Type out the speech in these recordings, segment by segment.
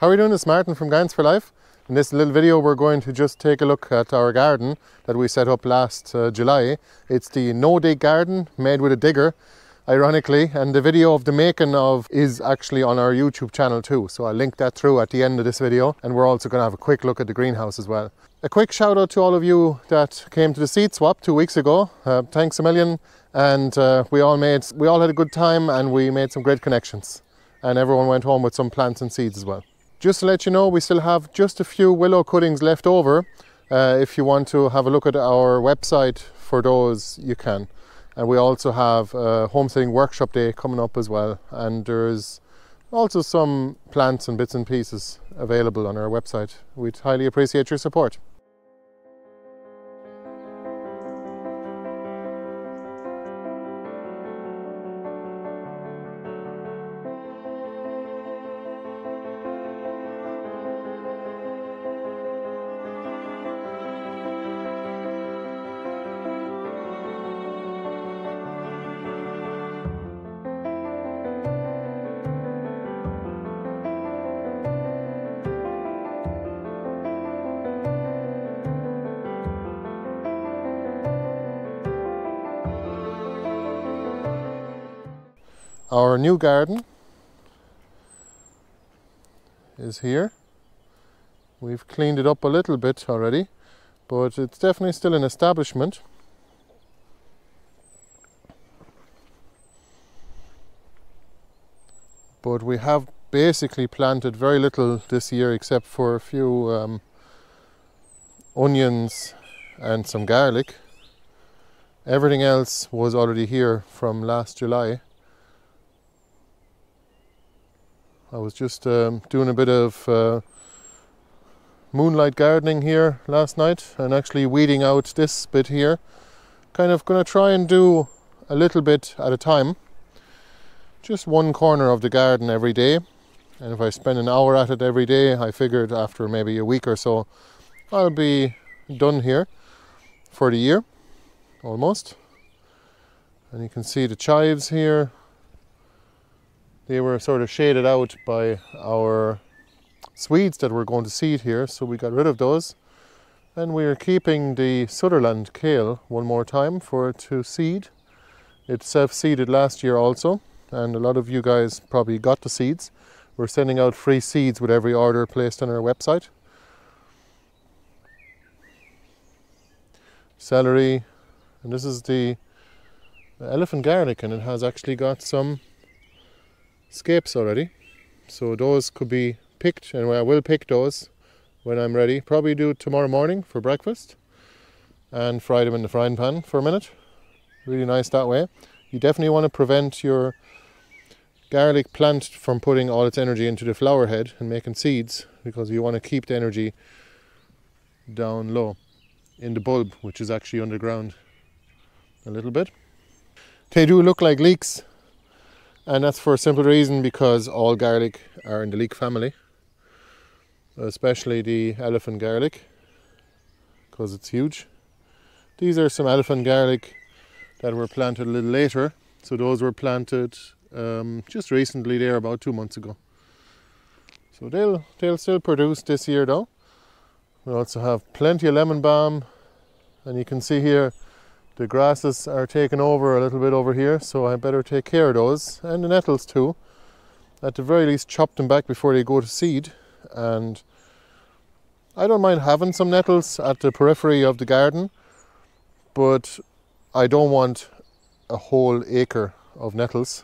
How are we doing? It's Martin from Gardens for Life. In this little video we're going to just take a look at our garden that we set up last uh, July. It's the no dig garden made with a digger ironically and the video of the making of is actually on our YouTube channel too so I'll link that through at the end of this video and we're also going to have a quick look at the greenhouse as well. A quick shout out to all of you that came to the seed swap two weeks ago. Uh, thanks a million and uh, we all made we all had a good time and we made some great connections and everyone went home with some plants and seeds as well. Just to let you know we still have just a few willow cuttings left over. Uh, if you want to have a look at our website for those you can and we also have a homesteading workshop day coming up as well and there's also some plants and bits and pieces available on our website we'd highly appreciate your support Our new garden is here. We've cleaned it up a little bit already, but it's definitely still an establishment. But we have basically planted very little this year except for a few um, onions and some garlic. Everything else was already here from last July. I was just um, doing a bit of uh, moonlight gardening here last night and actually weeding out this bit here. Kind of going to try and do a little bit at a time. Just one corner of the garden every day. And if I spend an hour at it every day, I figured after maybe a week or so, I'll be done here for the year, almost. And you can see the chives here they were sort of shaded out by our Swedes that were going to seed here, so we got rid of those. And we are keeping the Sutherland kale one more time for it to seed. It self-seeded last year also, and a lot of you guys probably got the seeds. We're sending out free seeds with every order placed on our website. Celery, and this is the elephant garlic, and it has actually got some scapes already. So those could be picked and I will pick those when I'm ready. Probably do tomorrow morning for breakfast and fry them in the frying pan for a minute. Really nice that way. You definitely want to prevent your garlic plant from putting all its energy into the flower head and making seeds because you want to keep the energy down low in the bulb which is actually underground a little bit. They do look like leeks and that's for a simple reason because all garlic are in the leek family, especially the elephant garlic because it's huge. These are some elephant garlic that were planted a little later, so those were planted um, just recently there about two months ago. So they'll they'll still produce this year though. We also have plenty of lemon balm, and you can see here the grasses are taken over a little bit over here, so I better take care of those and the nettles too. At the very least, chop them back before they go to seed. And I don't mind having some nettles at the periphery of the garden, but I don't want a whole acre of nettles.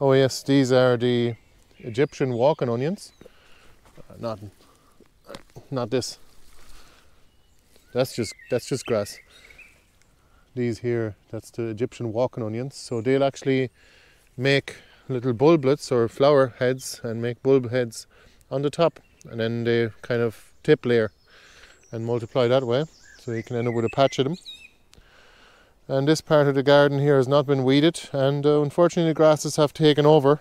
Oh yes, these are the Egyptian walking onions. Uh, not, not this. That's just that's just grass. These here, that's the Egyptian walking onions. So they'll actually make little bulblets or flower heads and make bulb heads on the top, and then they kind of tip layer and multiply that way. So you can end up with a patch of them. And this part of the garden here has not been weeded, and uh, unfortunately the grasses have taken over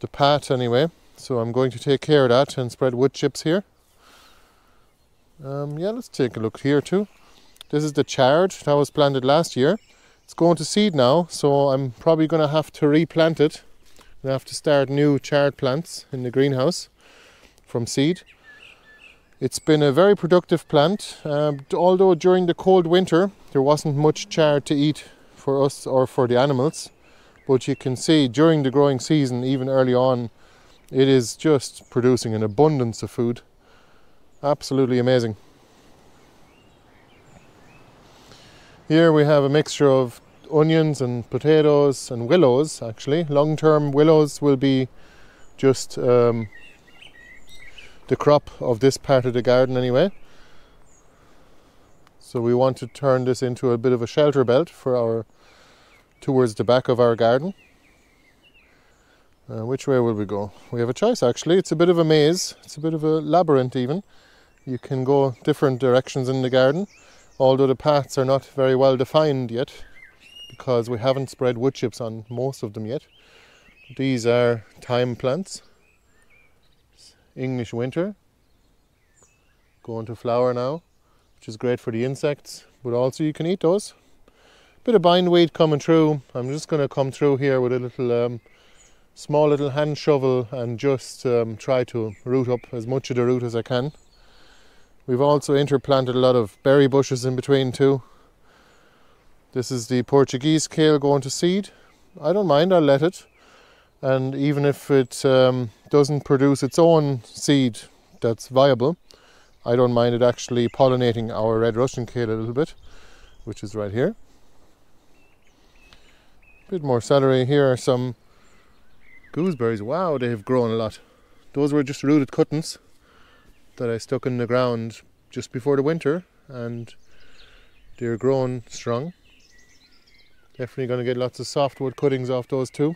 the path anyway. So I'm going to take care of that and spread wood chips here. Um, yeah, let's take a look here too. This is the chard that was planted last year. It's going to seed now, so I'm probably going to have to replant it We have to start new chard plants in the greenhouse from seed. It's been a very productive plant, um, although during the cold winter there wasn't much chard to eat for us or for the animals. But you can see during the growing season, even early on, it is just producing an abundance of food. Absolutely amazing. Here we have a mixture of onions and potatoes and willows actually. Long term willows will be just um, the crop of this part of the garden anyway. So we want to turn this into a bit of a shelter belt for our towards the back of our garden. Uh, which way will we go? We have a choice actually. It's a bit of a maze. It's a bit of a labyrinth even. You can go different directions in the garden although the paths are not very well defined yet because we haven't spread wood chips on most of them yet. These are thyme plants, English winter, going to flower now, which is great for the insects, but also you can eat those. Bit of bindweed coming through. I'm just going to come through here with a little um, small little hand shovel and just um, try to root up as much of the root as I can. We've also interplanted a lot of berry bushes in between too. This is the Portuguese kale going to seed. I don't mind, I'll let it. And even if it um, doesn't produce its own seed that's viable, I don't mind it actually pollinating our red Russian kale a little bit, which is right here. A bit more celery. Here are some gooseberries. Wow, they have grown a lot. Those were just rooted cuttings that I stuck in the ground just before the winter and they're growing strong. Definitely going to get lots of softwood cuttings off those too.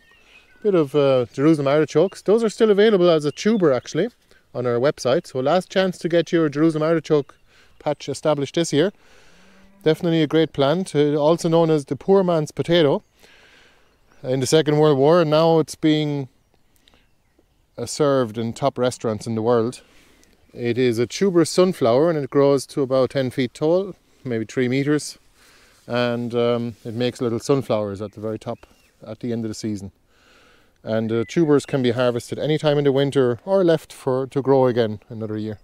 Bit of uh, Jerusalem artichokes. Those are still available as a tuber actually on our website. So last chance to get your Jerusalem artichoke patch established this year. Definitely a great plant, also known as the poor man's potato in the Second World War. And now it's being uh, served in top restaurants in the world. It is a tuberous sunflower and it grows to about 10 feet tall, maybe 3 meters, and um, it makes little sunflowers at the very top at the end of the season. And the tubers can be harvested any time in the winter or left for to grow again another year.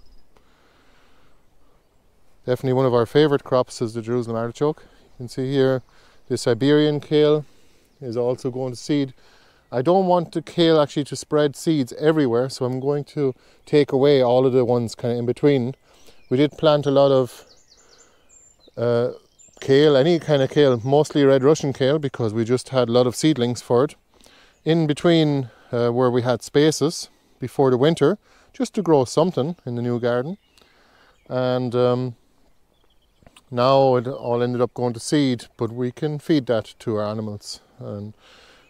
Definitely one of our favourite crops is the Jerusalem artichoke. You can see here the Siberian kale is also going to seed I don't want the kale actually to spread seeds everywhere, so I'm going to take away all of the ones kind of in between. We did plant a lot of uh, kale, any kind of kale, mostly red Russian kale, because we just had a lot of seedlings for it. In between uh, where we had spaces before the winter, just to grow something in the new garden. And um, now it all ended up going to seed, but we can feed that to our animals. And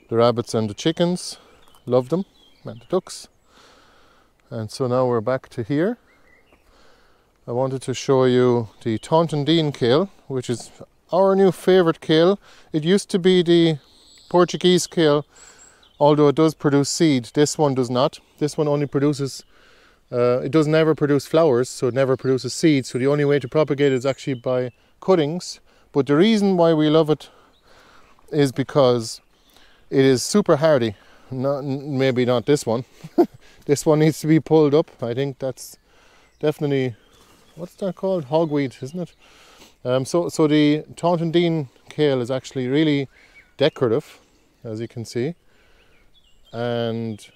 the rabbits and the chickens love them and the ducks. And so now we're back to here. I wanted to show you the Taunton Deane kale which is our new favorite kale. It used to be the Portuguese kale although it does produce seed. This one does not. This one only produces uh, it does never produce flowers so it never produces seeds so the only way to propagate it is actually by cuttings. But the reason why we love it is because it is super hardy. Not maybe not this one. this one needs to be pulled up. I think that's definitely what's that called? Hogweed, isn't it? Um, so so the Taunton Deane kale is actually really decorative, as you can see, and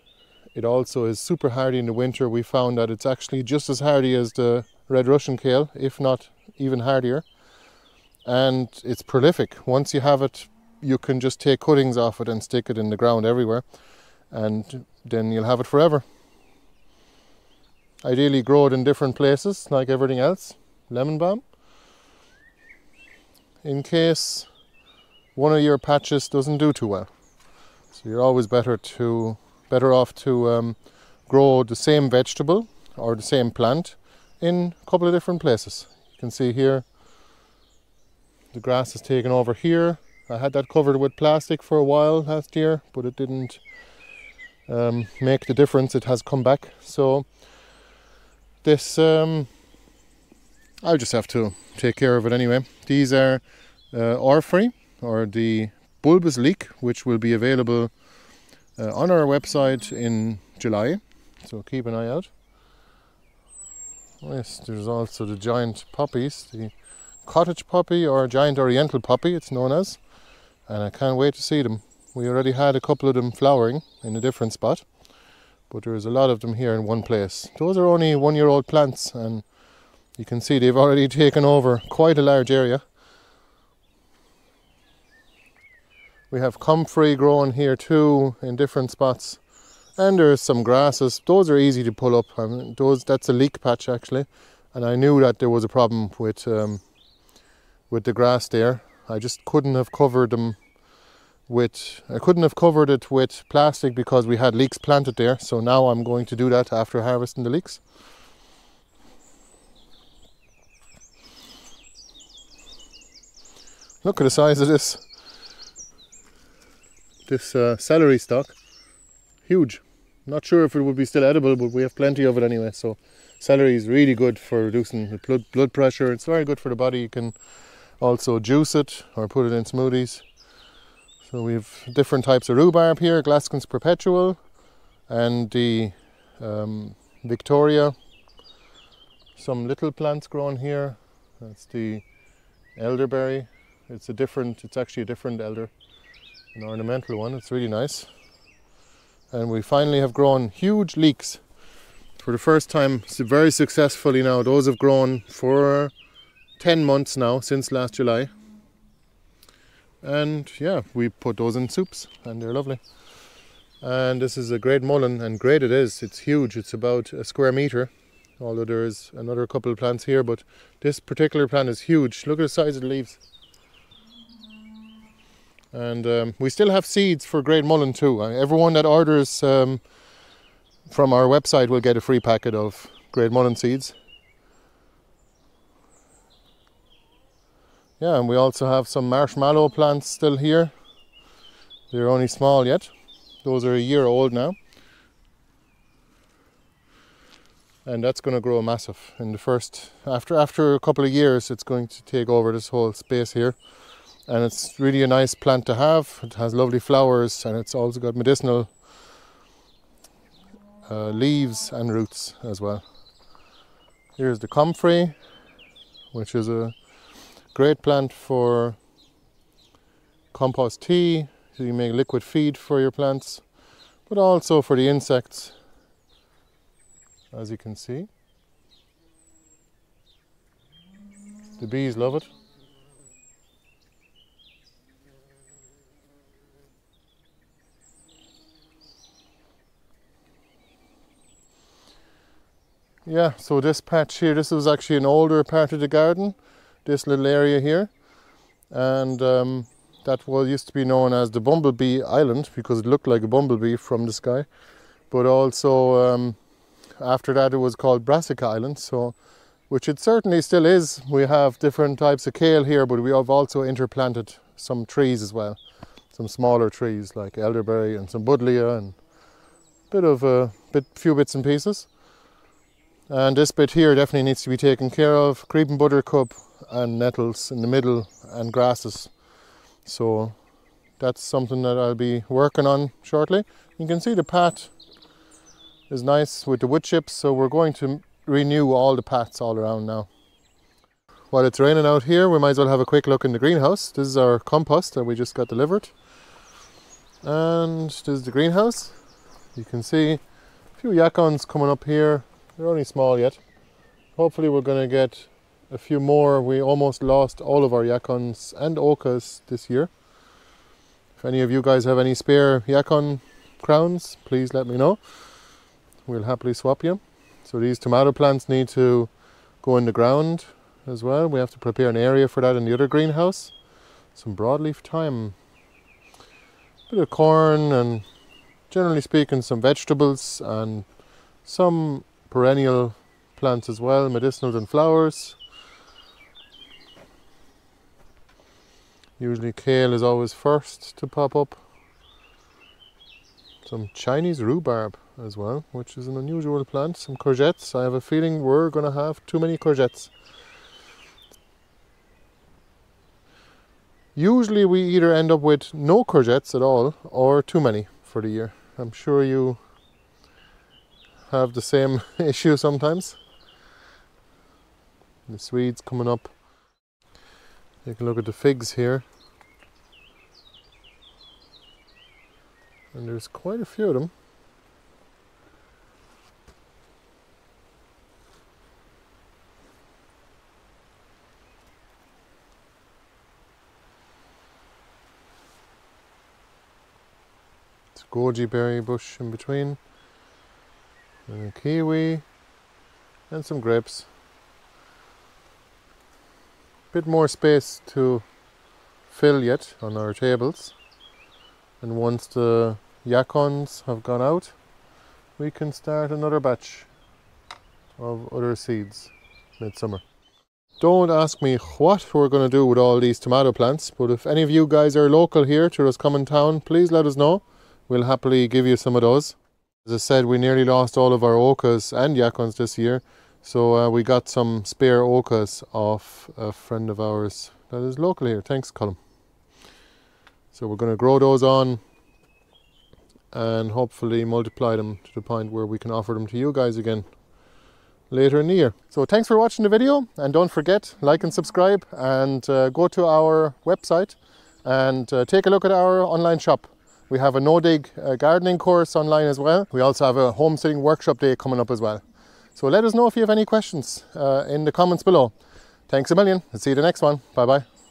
it also is super hardy in the winter. We found that it's actually just as hardy as the red Russian kale, if not even hardier. And it's prolific. Once you have it you can just take cuttings off it and stick it in the ground everywhere and then you'll have it forever. Ideally grow it in different places like everything else, lemon balm. In case one of your patches doesn't do too well. So you're always better to better off to um, grow the same vegetable or the same plant in a couple of different places. You can see here the grass is taken over here I had that covered with plastic for a while last year, but it didn't um, make the difference. It has come back. So this, um, I'll just have to take care of it anyway. These are uh, or the bulbous leek, which will be available uh, on our website in July, so keep an eye out. Yes, there's also the giant poppies, the cottage poppy or giant oriental poppy, it's known as, and I can't wait to see them. We already had a couple of them flowering in a different spot, but there's a lot of them here in one place. Those are only one year old plants, and you can see they've already taken over quite a large area. We have comfrey growing here too in different spots. And there's some grasses. Those are easy to pull up. I mean, those that's a leek patch actually. And I knew that there was a problem with um, with the grass there. I just couldn't have covered them with I couldn't have covered it with plastic because we had leeks planted there. So now I'm going to do that after harvesting the leeks. Look at the size of this this uh, celery stalk. Huge. Not sure if it would be still edible, but we have plenty of it anyway. So celery is really good for reducing blood blood pressure. It's very good for the body. You can also juice it or put it in smoothies. So we have different types of rhubarb here, Glaskin's perpetual and the um, Victoria. Some little plants grown here. That's the elderberry. It's a different, it's actually a different elder an ornamental one. It's really nice. And we finally have grown huge leeks for the first time very successfully now. Those have grown for 10 months now since last July. And yeah, we put those in soups and they're lovely. And this is a great mullein, and great it is. It's huge, it's about a square meter. Although there's another couple of plants here, but this particular plant is huge. Look at the size of the leaves. And um, we still have seeds for Great Mullein too. Uh, everyone that orders um, from our website will get a free packet of Great Mullein seeds. Yeah, and we also have some marshmallow plants still here. They're only small yet. Those are a year old now. And that's going to grow massive in the first after after a couple of years it's going to take over this whole space here and it's really a nice plant to have. It has lovely flowers and it's also got medicinal uh, leaves and roots as well. Here's the comfrey, which is a great plant for compost tea, so you make liquid feed for your plants, but also for the insects, as you can see. The bees love it. Yeah, so this patch here, this was actually an older part of the garden, this little area here. And um, that was used to be known as the Bumblebee Island because it looked like a bumblebee from the sky. But also um, after that it was called Brassica Island, so which it certainly still is. We have different types of kale here, but we have also interplanted some trees as well. Some smaller trees like elderberry and some buddleia and a bit of a bit, few bits and pieces. And this bit here definitely needs to be taken care of. Creeping buttercup and nettles in the middle and grasses. So that's something that I'll be working on shortly. You can see the path is nice with the wood chips, so we're going to renew all the paths all around now. While it's raining out here, we might as well have a quick look in the greenhouse. This is our compost that we just got delivered. And this is the greenhouse. You can see a few yacons coming up here they're only small yet. Hopefully we're going to get a few more. We almost lost all of our yacons and ocas this year. If any of you guys have any spare yacon crowns, please let me know. We'll happily swap you. So these tomato plants need to go in the ground as well. We have to prepare an area for that in the other greenhouse. Some broadleaf thyme. A bit of corn and generally speaking some vegetables and some perennial plants as well, medicinals and flowers. Usually kale is always first to pop up. Some Chinese rhubarb as well, which is an unusual plant. Some courgettes. I have a feeling we're going to have too many courgettes. Usually we either end up with no courgettes at all or too many for the year. I'm sure you have the same issue sometimes. The Swedes coming up. Take a look at the figs here. And there's quite a few of them. It's a goji berry bush in between. And a kiwi. And some grapes. A bit more space to fill yet on our tables. And once the yacons have gone out, we can start another batch of other seeds midsummer. Don't ask me what we're going to do with all these tomato plants, but if any of you guys are local here to Roscommon town, please let us know. We'll happily give you some of those. As I said, we nearly lost all of our ocas and yacons this year, so uh, we got some spare ocas off a friend of ours that is local here. Thanks, Colin. So we're going to grow those on and hopefully multiply them to the point where we can offer them to you guys again later in the year. So thanks for watching the video and don't forget like and subscribe and uh, go to our website and uh, take a look at our online shop. We have a no-dig uh, gardening course online as well. We also have a homesteading workshop day coming up as well. So let us know if you have any questions uh, in the comments below. Thanks a million. see you the next one. Bye bye.